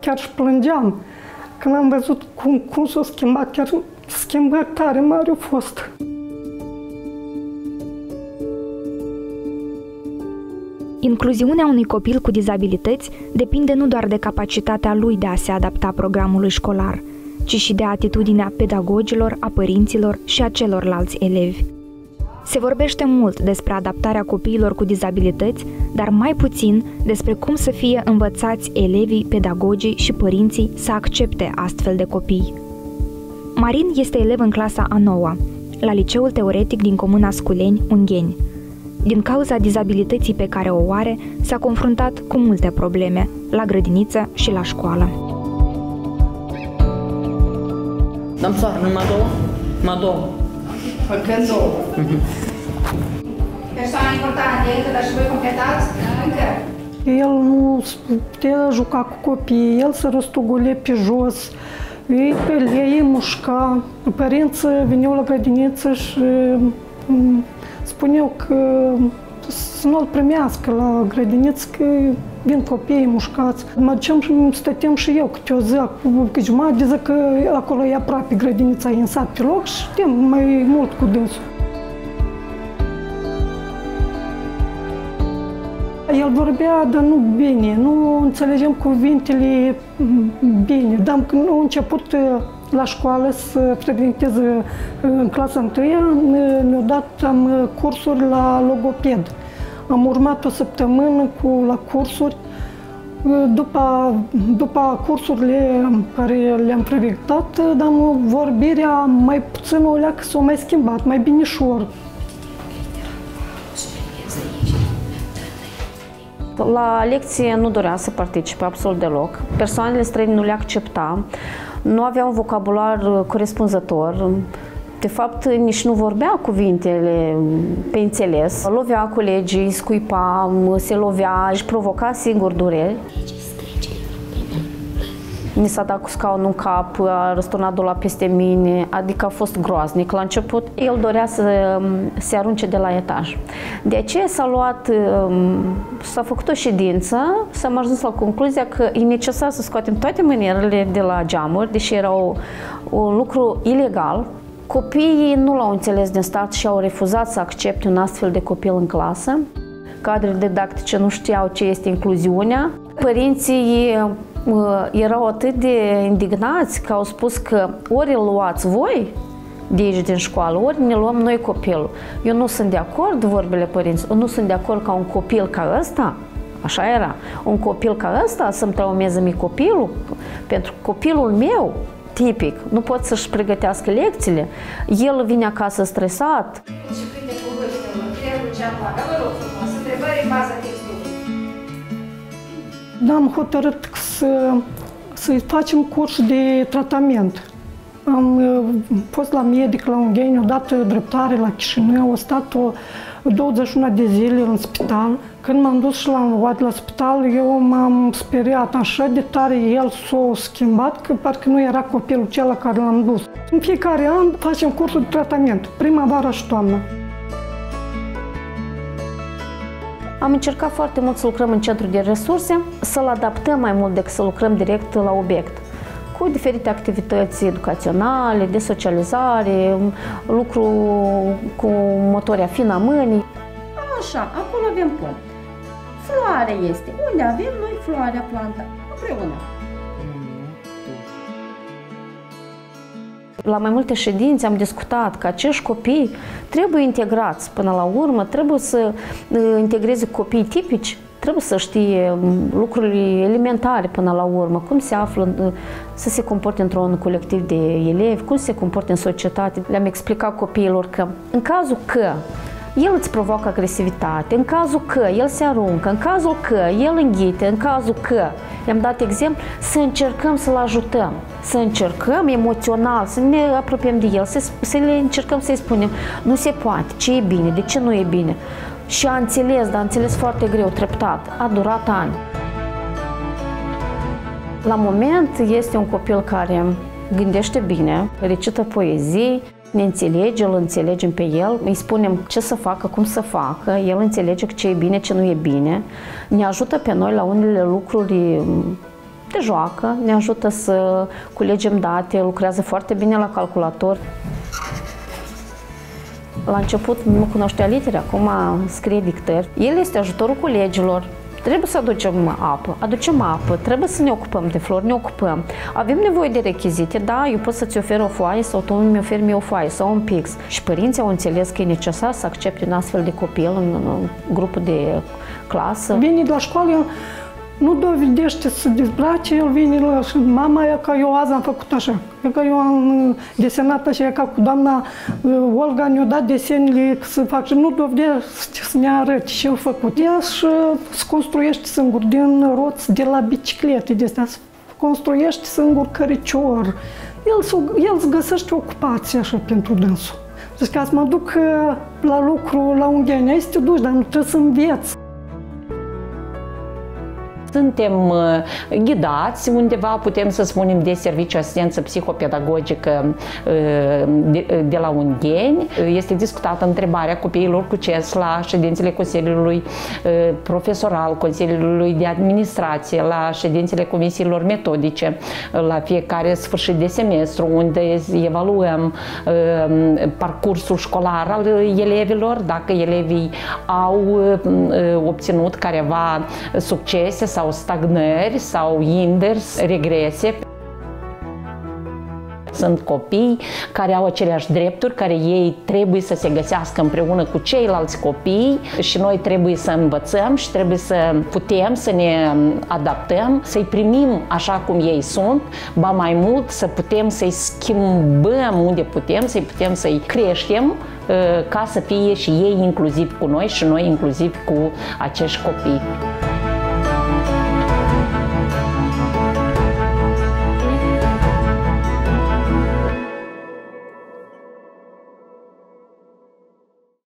Chiar și plângeam când am văzut cum, cum s-a schimbat, chiar schimbări tare mari au fost. Incluziunea unui copil cu dizabilități depinde nu doar de capacitatea lui de a se adapta programului școlar, ci și de atitudinea pedagogilor, a părinților și a celorlalți elevi. Se vorbește mult despre adaptarea copiilor cu dizabilități, dar mai puțin despre cum să fie învățați elevii, pedagogii și părinții să accepte astfel de copii. Marin este elev în clasa a noua, la liceul teoretic din comuna Sculeni, Ungheni. Din cauza dizabilității pe care o are, s-a confruntat cu multe probleme, la grădiniță și la școală. Dăm soară, numai două? Numai două. Încă două. Persoane importante, încă, dar și voi completați? Încă. El nu putea juca cu copii, el se răstugule pe jos, îi pelea, îi mușca. Părinții veneau la grădiniță și mm, spuneau că să nu-l primească la grădiniță, că vin copiii mușcați. Mă duceam și stăteam și eu câte o zi, câte jumătate de zi, că acolo e aproape grădinița, e în sat pe loc și știm mai mult cu dânsul. El vorbea, dar nu bine, nu înțelegem cuvintele bine. Dar când a început la școală să frecventeze în clasa întâia, ne-au dat am, cursuri la logoped. Am urmat o săptămână cu, la cursuri. După, după cursurile care le-am frecventat, dar vorbirea mai puțin o leacă s-a mai schimbat, mai binișor. La lecție nu dorea să participe absolut deloc. Persoanele străine nu le accepta, nu avea un vocabular corespunzător. De fapt, nici nu vorbea cuvintele pe înțeles. Lovea colegii, scuipa, se lovea, își provoca singur dureri. Mi s-a dat cu scaunul în cap, a răsturnat la peste mine, adică a fost groaznic la început. El dorea să se arunce de la etaj. De aceea s-a luat, s-a făcut o ședință, s-am ajuns la concluzia că e necesar să scoatem toate manierele de la geamuri, deși era o, un lucru ilegal, Copiii nu l-au înțeles din start și au refuzat să accepte un astfel de copil în clasă. Cadrele didactice nu știau ce este incluziunea. Părinții erau atât de indignați că au spus că ori îl luați voi de aici din școală, ori ne luăm noi copilul. Eu nu sunt de acord, vorbele părinți, eu nu sunt de acord ca un copil ca ăsta, așa era, un copil ca ăsta să-mi traumeze mie copilul, pentru copilul meu tipic, nu pot să-și pregătească lecțiile, el vine acasă stresat. Și prinde cuvântul, trebuie ce vă rog frumos, întrebări în baza textului. Am hotărât să, să facem curs de tratament. Am uh, fost la medic, la un geniu, dat dreptare la Chișinău, a stat o 21 de zile în spital. Când m-am dus și l-am luat la spital, eu m-am speriat așa de tare, el s-a schimbat, că parcă nu era copilul cel care l-am dus. În fiecare an facem cursul de tratament, primăvara și toamna. Am încercat foarte mult să lucrăm în centru de resurse, să-l adaptăm mai mult decât să lucrăm direct la obiect cu diferite activități educaționale, de socializare, lucru cu motoria fină a mâinii. Așa, acolo avem pom. Floare este. Unde avem noi floarea planta? Împreună. La mai multe ședințe am discutat că acești copii trebuie integrați până la urmă, trebuie să uh, integreze copii tipici, trebuie să știe um, lucrurile elementare până la urmă, cum se află, uh, să se comporte într-un colectiv de elevi, cum se comporte în societate. Le-am explicat copiilor că în cazul că el îți provoacă agresivitate, în cazul că el se aruncă, în cazul că el înghite, în cazul că, i-am dat exemplu, să încercăm să-l ajutăm, să încercăm emoțional, să ne apropiem de el, să, să le încercăm să-i spunem, nu se poate, ce e bine, de ce nu e bine. Și a înțeles, dar a înțeles foarte greu, treptat, a durat ani. La moment este un copil care gândește bine, recită poezii, ne înțelege, îl înțelegem pe el, îi spunem ce să facă, cum să facă, el înțelege ce e bine, ce nu e bine, ne ajută pe noi la unele lucruri te joacă, ne ajută să culegem date, lucrează foarte bine la calculator. La început nu cunoștea litere, acum scrie dictări. El este ajutorul colegilor, Trebuie să aducem apă, aducem apă, trebuie să ne ocupăm de flori, ne ocupăm. Avem nevoie de rechizite, da, eu pot să-ți ofer o foaie sau tu mi oferi mie o foaie sau un pix. Și părinții au înțeles că e necesar să accepte un astfel de copil în, în grupul de clasă. Vine la școală, nu dovedește să dezbrace, el vine la mama e că eu azi am făcut așa, e că eu am uh, desenat așa, e ca cu doamna uh, Olga ne-a dat desenele să fac și nu dovedește să ne arăte ce a făcut. Ea și se construiește singur din roți de la biciclete, de astea, construiește singur căricior. El, el îți găsește ocupație așa pentru dânsul. Zic că să mă duc uh, la lucru la un ghenea, să te duci, dar nu trebuie să înveți. Suntem uh, ghidați undeva, putem să spunem, de serviciu asistență psihopedagogică uh, de, uh, de la Ungheni. Este discutată întrebarea copiilor cu CES la ședințele Consiliului Profesoral, Consiliului de Administrație, la ședințele comisiilor metodice, la fiecare sfârșit de semestru, unde evaluăm parcursul școlar al elevilor, dacă elevii au obținut careva succese sau sau stagnări sau invers, regrese. Sunt copii care au aceleași drepturi, care ei trebuie să se găsească împreună cu ceilalți copii și noi trebuie să învățăm și trebuie să putem să ne adaptăm, să-i primim așa cum ei sunt, ba mai mult să putem să-i schimbăm unde putem, să-i putem să-i creștem uh, ca să fie și ei inclusiv cu noi și noi inclusiv cu acești copii.